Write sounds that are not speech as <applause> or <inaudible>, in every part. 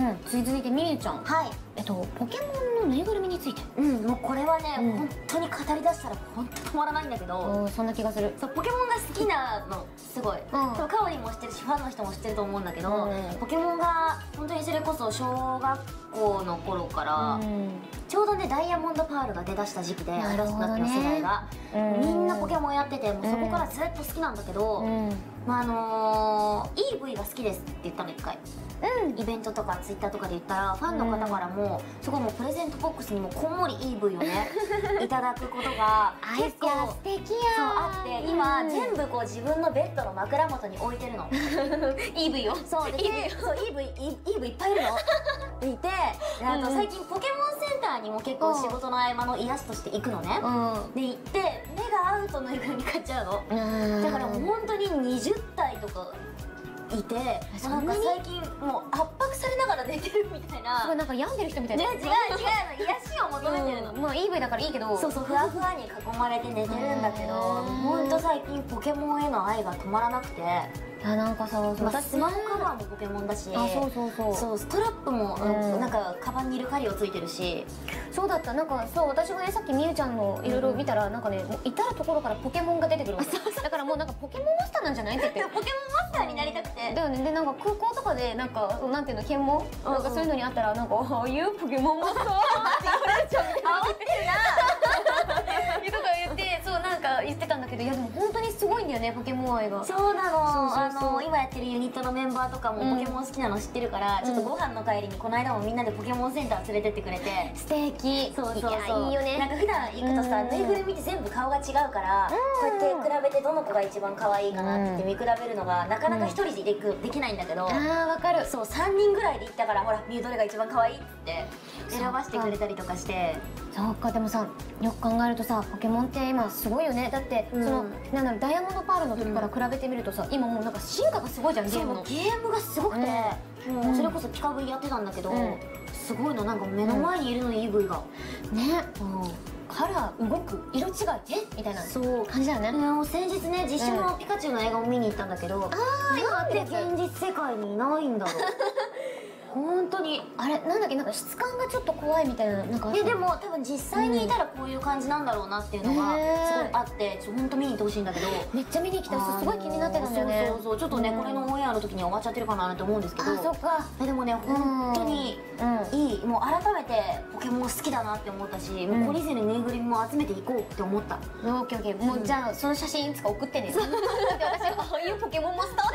うん。続いてみゆちゃん。はい。えっとポケモンのぬいぐるみについて。うん。もうこれはね、うん。本当に語り出したら本当止まらないんだけど、そんな気がする。そうポケモンが好きなのすごい、ん。多分カオリンも知ってるしファンの人も知ってると思うんだけど、うん。ポケモンが本当にそれこそ小学校の頃から、うんちょうどねダイヤモンドパールが出だした時期で私たちの世代が、うん。みんなポケモンやっててもうそこからずっと好きなんだけど、うん。まああのー、EV が好きですって言ったの一回。イベントとかツイッターとかで言ったらファンの方からも、すごいもうプレゼントボックスにもこんもり EV をね <laughs> いただくことが結構素敵やそうあって今、全部こう自分のベッドの枕元に置いてるの。<laughs> EV を。そうで EV, そう EV, E- EV いっぱいいるの。<laughs> いてであと最近ポケモンセンターにも結構仕事の合間の癒しとして行くのね、うん。で行って目が合うとぬいぐるみ買っちゃうの。だから本当に20体とかいてそんなんか最近もう圧迫されながら寝てるみたいな。すごいなんか病んでる人みたい。なね違う違うの癒しを求めてるの、うん。まあ EV だからいいけど。そうそうふわふわに囲まれて寝てるんだけどほん。と最近ポケモンへの愛が止まらなくて、いやなんかさまあ、スマホカバーもポケモンだし。あそうそうそう。そうストラップも、うん。なんかカバンにルカリオついてるし。そうだった。なんかそう私がねさっきみゆちゃんのいろいろ見たら、なんかねもう至る所からポケモンが出てくるだからもうなんかポケモンマスターなんじゃないって。言ってポケモンマスターになりたくて。だよね。でなんか空港とかでなんかなんていうの検問？うんなんかそういうのにあったらなんか「ああいうポケモンマスター」って言われちゃう。みたいな煽ってるな。<laughs> とか言ってそうなんか言ってたんだけどいやでも本すごいんだよねポケモン愛が。そうなの。あの今やってるユニットのメンバーとかもうん。ポケモン好きなの知ってるから、ちょっとご飯の帰りにこの間もみんなでポケモンセンター連れてってくれて。素敵。そうそうそう。いやいいよね。なんか普段行くとさうんぬいぐるみって全部顔が違うからこうやって比べてどの子が一番可愛いかなって見比べるのがなかなか一人でできできないんだけど、あーわかる。そう3人ぐらいで行ったからほらミュウどれが一番可愛いって選ばせてくれたりとかして。そうかでもさよく考えるとさポケモンって今すごいよね。だって、うん。そのなんだろうダイヤモンドパールの時から比べてみるとさ、今もうなんか進化がすごいじゃんゲームの。ゲームがすごくて、もうそれこそピカブリやってたんだけど、うん。すごいのなんか目の前にいるの EV が、ね。うん。カラー動く色違いえ？みたいなそう。感じだよね。もう先日ね実写のピカチュウの映画を見に行ったんだけど、あーなんで現実世界にいないんだろう <laughs> 本当にあれなんだっけなんか質感がちょっと怖いみたいななんかでも多分実際にいたらこういう感じなんだろうなっていうのがすごいあってちょ本当見に行ってほしいんだけど。めっちゃ見に来たすごい気になってたんだよねそうそう。ちょっとね、うんこれのオンエアの時には終わっちゃってるかなと思うんですけど。あそっか。えでもね本当にうんいいもう改めてポケモン好きだなって思ったし、もうこれ以前にぬいぐるみも集めていこうって思ったオッケーオッケーもうじゃあその写真いつか送ってねで私ああいうポケモンマスター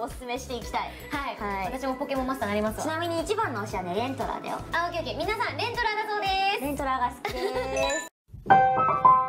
おすすめしていきたい。はい、はい。私もポケモンマスターになりますわ。ちなみに一番の推しはねレントラーだよあオッケーオッケー。皆さんレントラだそうです。レントラーが好きです